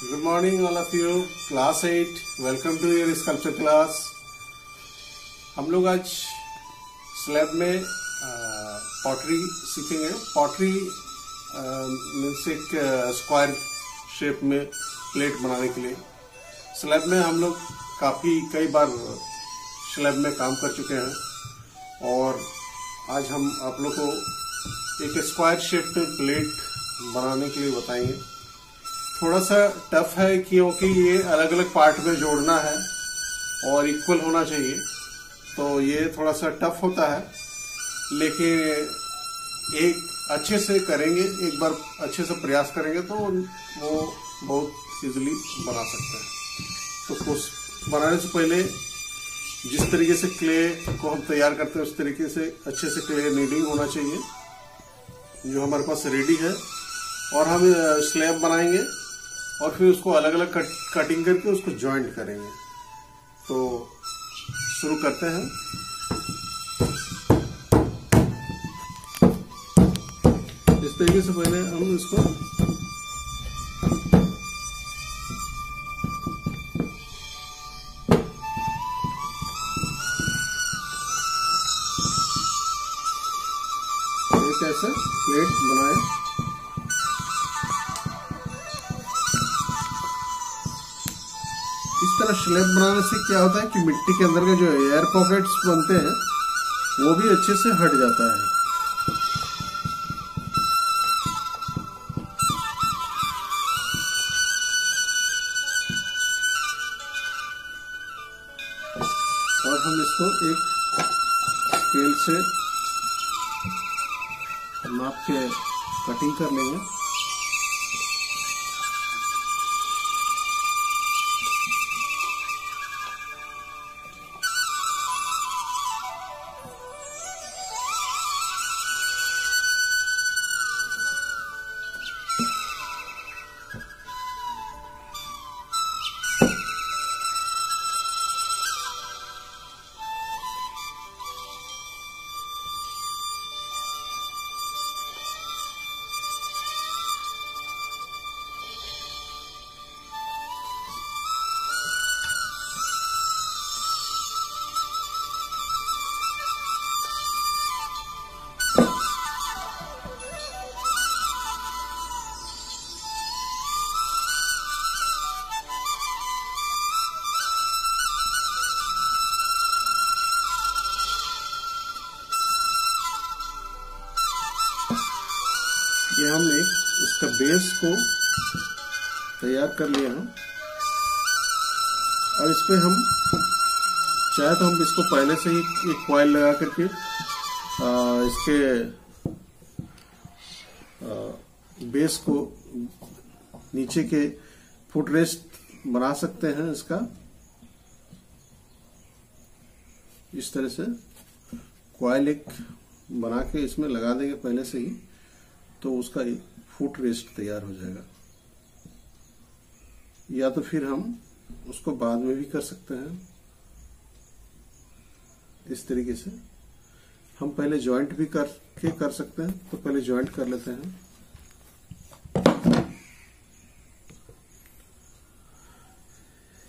Good morning, all of you. Class 8. Welcome to your sculpture class. हम लोग आज slab में पॉटरी सीखेंगे पॉटरी मीन्स एक स्क्वायर शेप में प्लेट बनाने के लिए स्लैब में हम लोग काफ़ी कई बार स्लैब में काम कर चुके हैं और आज हम आप लोग को एक स्क्वायर शेप में प्लेट बनाने के लिए बताएँगे थोड़ा सा टफ है क्योंकि ये अलग अलग पार्ट में जोड़ना है और इक्वल होना चाहिए। तो ये थोड़ा सा टफ होता है, लेकिन एक अच्छे से करेंगे, एक बार अच्छे से प्रयास करेंगे तो वो बहुत इजीली बना सकते हैं। तो कुछ बनाने से पहले जिस तरीके से क्ले को हम तैयार करते हैं, उस तरीके से अच्छे से क्ले नीडिंग होना चाहिए, जो हमारे पास रेडी है। और हम स्लैब बनाएँगे। और फिर उसको अलग अलग कट, कटिंग करके उसको ज्वाइंट करेंगे। तो शुरू करते हैं। इस तरीके से पहले हम इसको इस तरह स्लेब बनाने से क्या होता है कि मिट्टी के अंदर के जो एयर पॉकेट्स बनते हैं, वो भी अच्छे से हट जाता है। और हम इसको एक स्केल से नाप के कटिंग कर लेंगे। बेस को तैयार कर लिया है। और इस पर हम चाहे तो हम इसको पहले से ही एक कॉयल लगा करके आ, इसके आ, बेस को नीचे के फुट रेस्ट बना सकते हैं इसका। इस तरह से कॉयल एक बना के इसमें लगा देंगे पहले से ही तो उसका एक फुट वेस्ट तैयार हो जाएगा। या तो फिर हम उसको बाद में भी कर सकते हैं। इस तरीके से हम पहले ज्वाइंट भी करके कर सकते हैं तो पहले ज्वाइंट कर लेते हैं।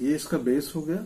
ये इसका बेस हो गया।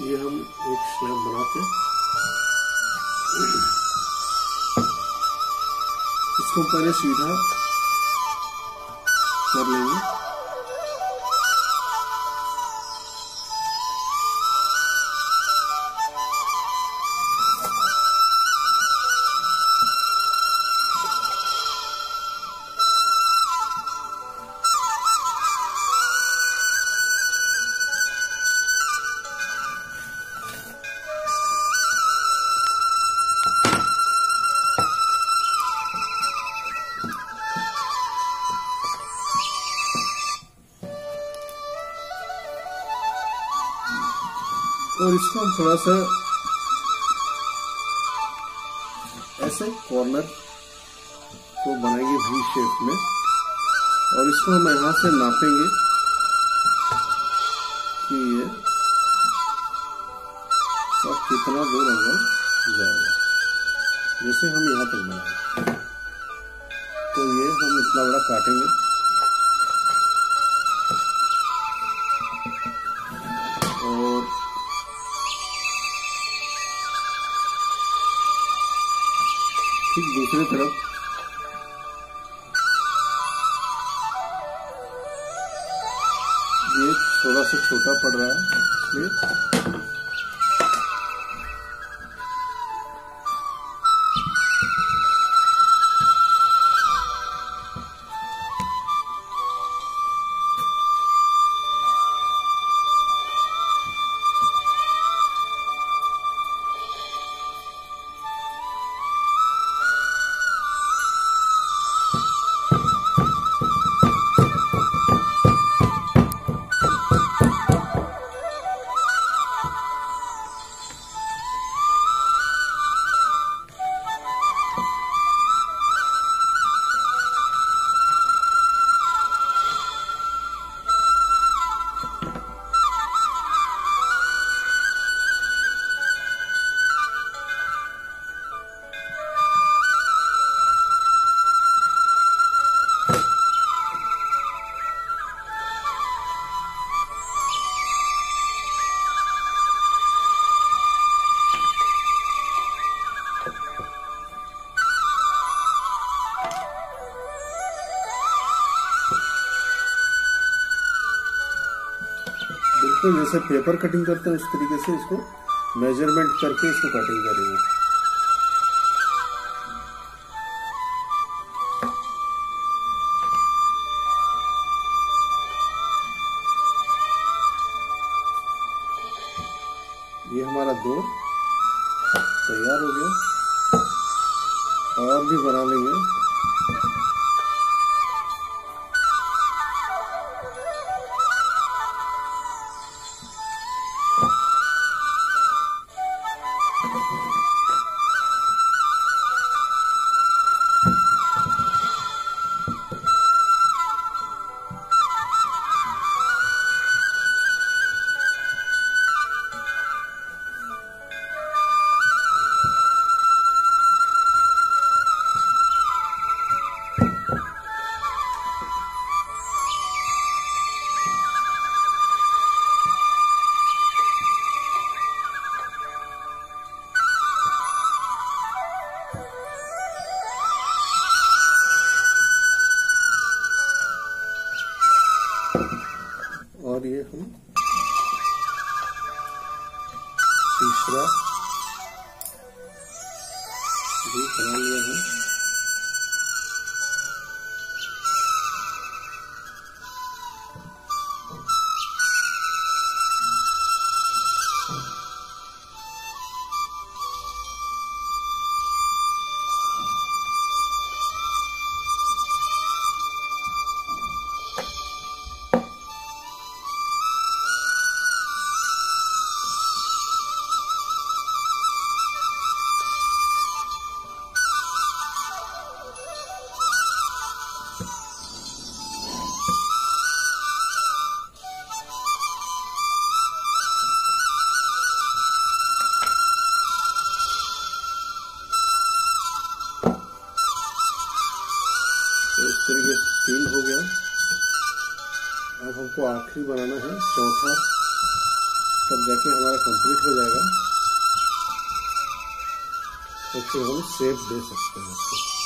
ये हम एक स्लैब बनाते इसको पहले सीधा कर लेंगे। थोड़ा सा ऐसे कॉर्नर को बनाएँगे वी शेप में और इसको हम यहाँ से नापेंगे कि ये और कितना दूर अंदर जाएगा। जैसे हम यहाँ तक बनाएँगे। तो ये हम इतना बड़ा काटेंगे। दूसरी तरफ़। ये थोड़ा सा छोटा पड़ रहा है इसलिए बिल्कुल जैसे पेपर कटिंग करते हैं, उस तरीके से इसको मेज़रमेंट करके इसको कटिंग करेंगे। भी बना लिया है। इस तरीके से तीन हो गया। अब हमको आखिरी बनाना है, चौथा। तब जाके हमारा कंप्लीट हो जाएगा। तो फिर हम सेप दे सकते हैं उसको।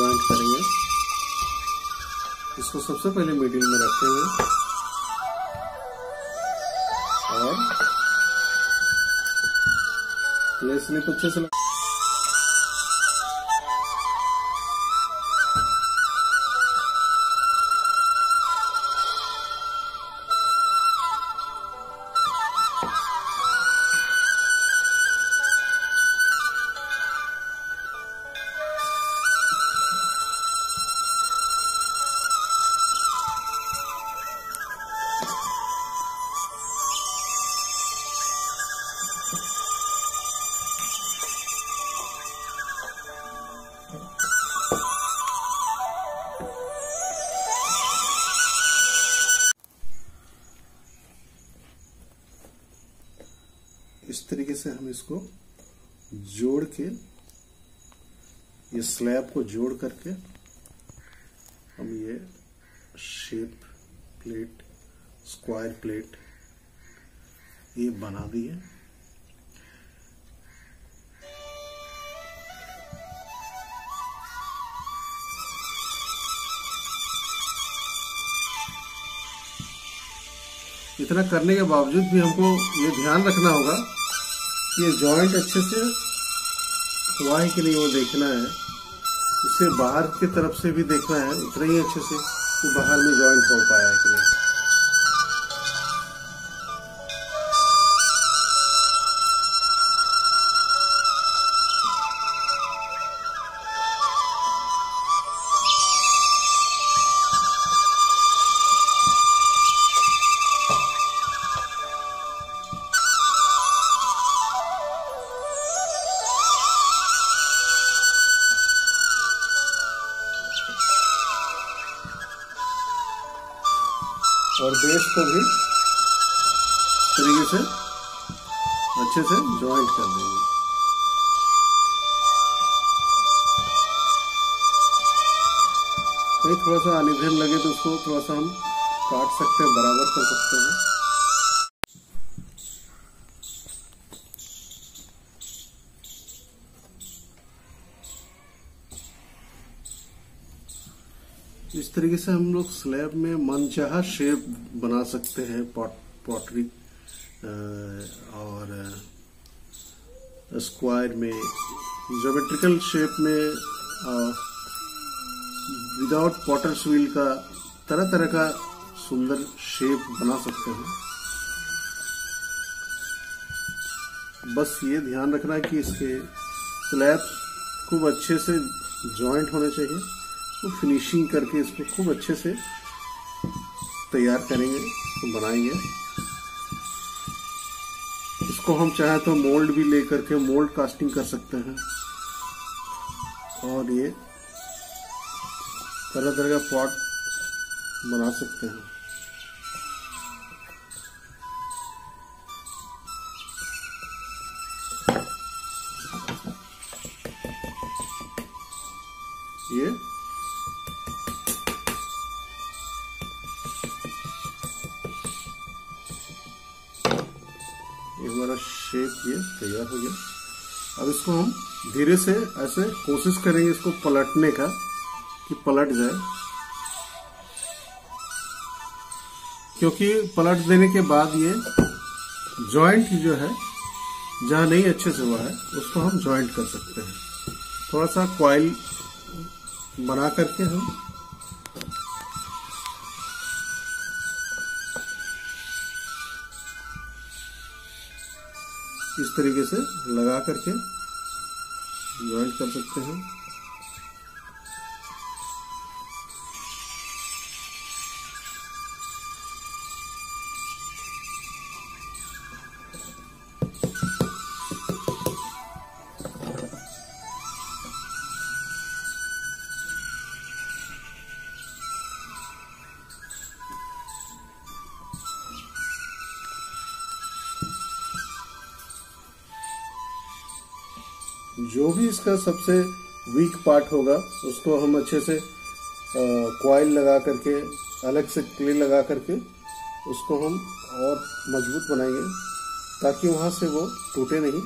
ज्वाइंट करेंगे। इसको सबसे पहले मीडियम में रखेंगे। और प्लेस ने अच्छे से स्लैब को जोड़ करके हम ये शेप प्लेट स्क्वायर प्लेट ये बना दिए। इतना करने के बावजूद भी हमको ये ध्यान रखना होगा कि ये जॉइंट अच्छे से हुआ है कि नहीं वो देखना है। इसे बाहर की तरफ़ से भी देखना है उतना ही अच्छे से कि बाहर में ज्वाइंट हो पाया है कि नहीं। बेस को भी तरीके से अच्छे से ज्वाइंट कर देंगे। थोड़ा सा अनिभिन लगे तो उसको थोड़ा सा हम काट सकते हैं, बराबर कर सकते हैं। तरीके से हम लोग स्लैब में मनचाहा शेप बना सकते हैं पॉट पॉटरी और स्क्वायर में जोमेट्रिकल शेप में विदाउट पॉटर्स व्हील का तरह तरह का सुंदर शेप बना सकते हैं। बस ये ध्यान रखना कि इसके स्लैब खूब अच्छे से जॉइंट होने चाहिए। तो फिनिशिंग करके इसको खूब अच्छे से तैयार करेंगे तो बनाएँगे। इसको हम चाहे तो मोल्ड भी लेकर के मोल्ड कास्टिंग कर सकते हैं। और ये तरह तरह का पॉट बना सकते हैं। ये तैयार हो गया। अब इसको हम धीरे से ऐसे कोशिश करेंगे इसको पलटने का, कि पलट जाए। क्योंकि पलट देने के बाद ये जॉइंट जो है, जहाँ नहीं अच्छे से हुआ है, उसको हम जॉइंट कर सकते हैं। थोड़ा सा क्वाइल बना करके हम इस तरीके से लगा करके ज्वाइंट कर सकते हैं। इसका सबसे वीक पार्ट होगा। उसको हम अच्छे से क्वाइल लगा करके, अलग से क्ले लगा करके, उसको हम और मज़बूत बनाएँगे, ताकि वहाँ से वो टूटे नहीं।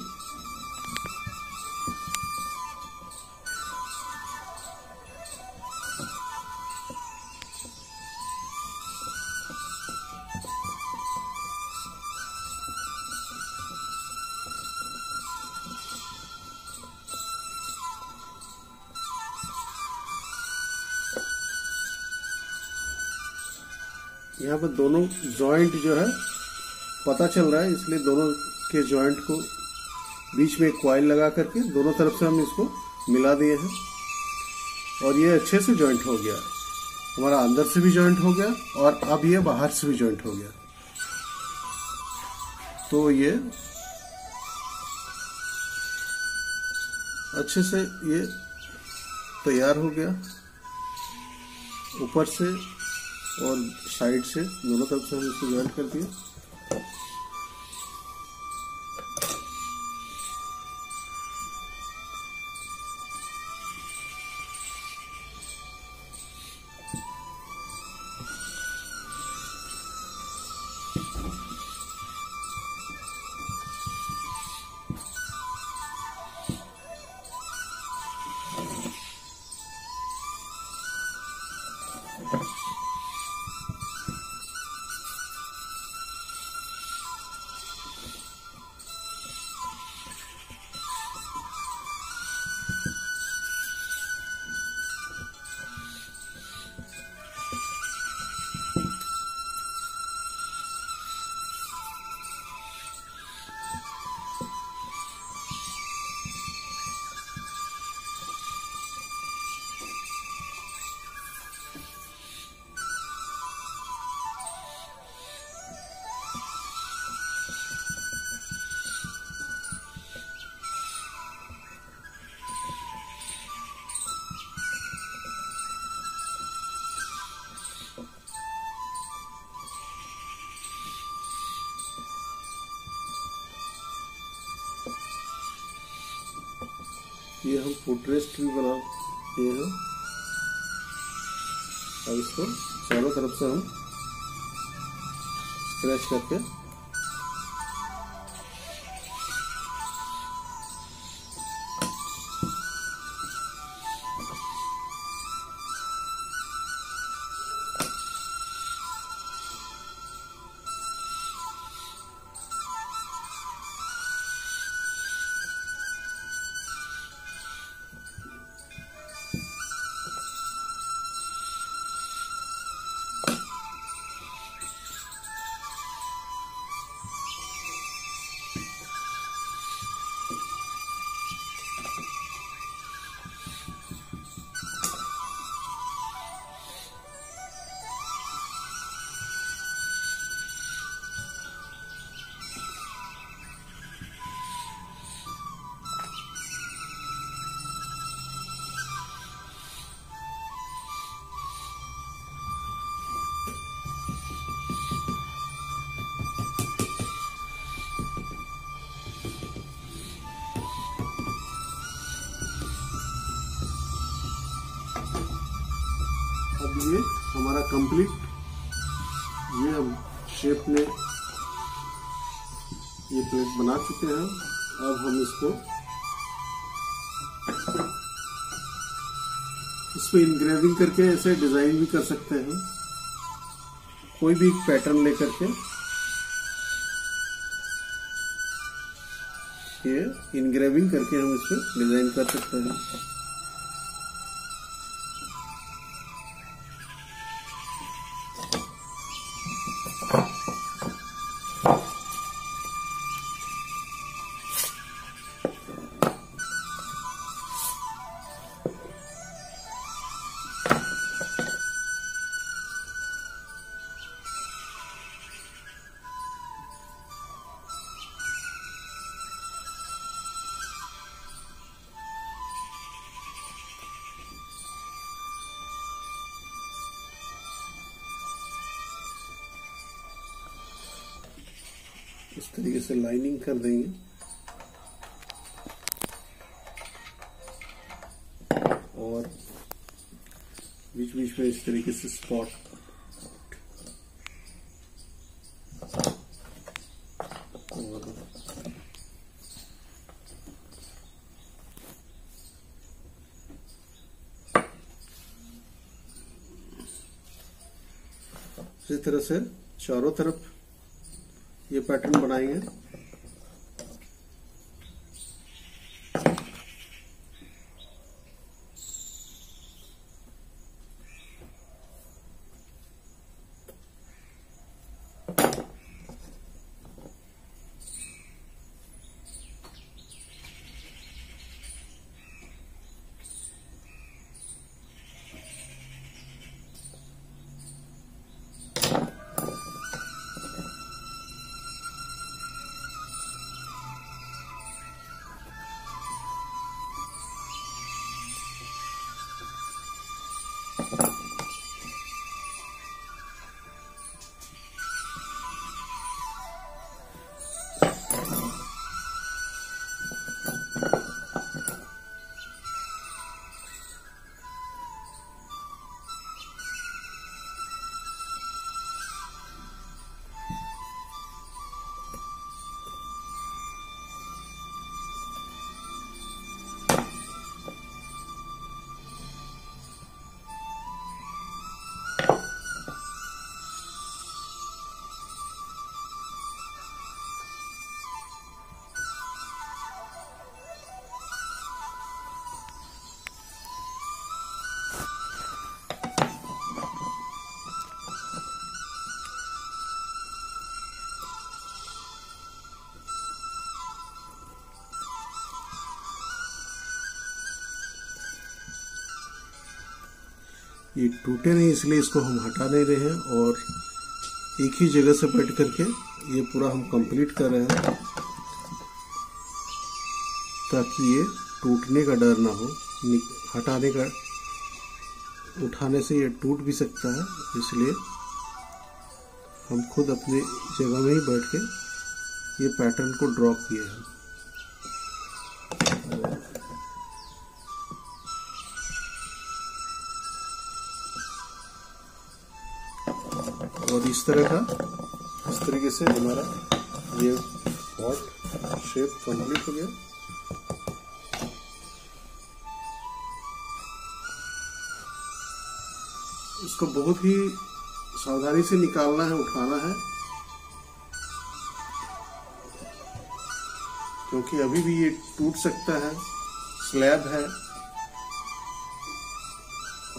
यहाँ पर दोनों जॉइंट जो है, पता चल रहा है, इसलिए दोनों के जॉइंट को बीच में एक क्वाइल लगा करके दोनों तरफ़ से हम इसको मिला दिए हैं। और ये अच्छे से जॉइंट हो गया। हमारा अंदर से भी जॉइंट हो गया और अब ये बाहर से भी जॉइंट हो गया। तो ये अच्छे से ये तैयार हो गया। ऊपर से और साइड से दोनों तरफ़ से हम इसको ज्वाइंट कर दिए ये हम फुटरेस्ट भी बना दिए हैं। अब इसको चारों तरफ़ से हम स्क्रैच करके हमारा कंप्लीट ये हम शेप में ये प्लेट बना चुके हैं। अब हम इसको इस पे इंग्रेविंग करके ऐसे डिज़ाइन भी कर सकते हैं। कोई भी पैटर्न लेकर के। ये इंग्रेविंग करके हम इस पे डिज़ाइन कर सकते हैं। इस तरीके से लाइनिंग कर देंगे। और बीच बीच में इस तरीके से स्पॉट और इसी तरह से चारों तरफ़ ये पैटर्न बनाएँगे ये टूटे नहीं, इसलिए इसको हम हटा नहीं रहे हैं और एक ही जगह से बैठ करके ये पूरा हम कंप्लीट कर रहे हैं ताकि ये टूटने का डर ना हो हटाने का, उठाने से ये टूट भी सकता है, इसलिए हम खुद अपनी जगह में ही बैठ के ये पैटर्न को ड्रॉ किए हैं। इस तरह का इस तरीके से हमारा ये पॉट शेप कंप्लीट हो गया। इसको बहुत ही सावधानी से निकालना है, उठाना है। क्योंकि अभी भी ये टूट सकता है स्लैब है।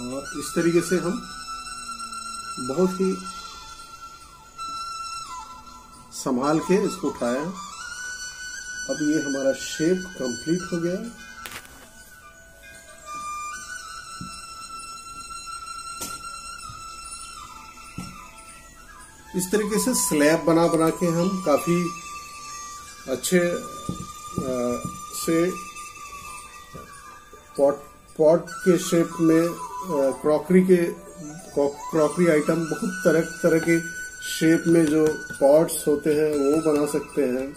और इस तरीके से हम बहुत ही संभाल के इसको उठाया अब ये हमारा शेप कंप्लीट हो गया। इस तरीके से स्लैब बना बना के हम काफ़ी अच्छे आ, से पॉट पॉट के शेप में क्रॉकरी के क्रॉकरी आइटम बहुत तरह तरह के शेप में जो पॉट्स होते हैं, वो बना सकते हैं।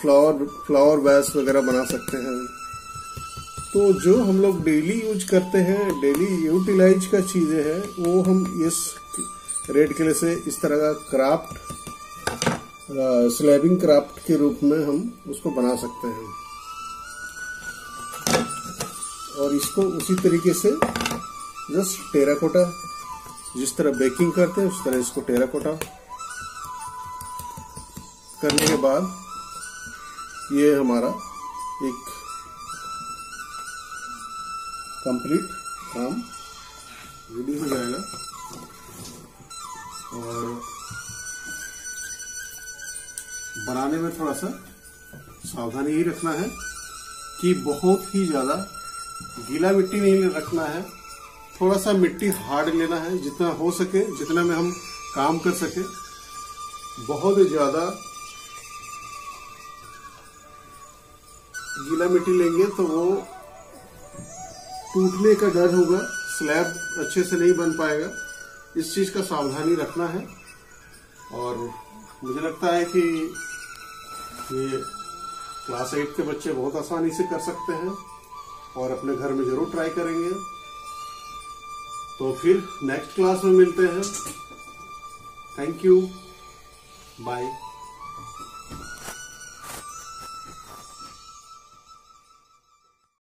फ्लावर फ्लावर वैस वगैरह बना सकते हैं। तो जो हम लोग डेली यूज़ करते हैं डेली यूटिलाइज का चीज़ें हैं, वो हम इस रेड किले से इस तरह का क्राफ्ट स्लैबिंग क्राफ्ट के रूप में हम उसको बना सकते हैं। और इसको उसी तरीके से जस्ट टेराकोटा जिस तरह बेकिंग करते हैं, उस तरह इसको टेरा कोटा करने के बाद ये हमारा एक कंप्लीट काम रेडी हो जाएगा। और बनाने में थोड़ा सा सावधानी ही रखना है कि बहुत ही ज़्यादा गीला मिट्टी नहीं रखना है। थोड़ा सा मिट्टी हार्ड लेना है, जितना हो सके, जितना में हम काम कर सके। बहुत ज़्यादा गीला मिट्टी लेंगे तो वो टूटने का डर होगा, स्लैब अच्छे से नहीं बन पाएगा। इस चीज़ का सावधानी रखना है। और मुझे लगता है कि ये क्लास एट के बच्चे बहुत आसानी से कर सकते हैं और अपने घर में ज़रूर ट्राई करेंगे। तो फिर नेक्स्ट क्लास में मिलते हैं। Thank you bye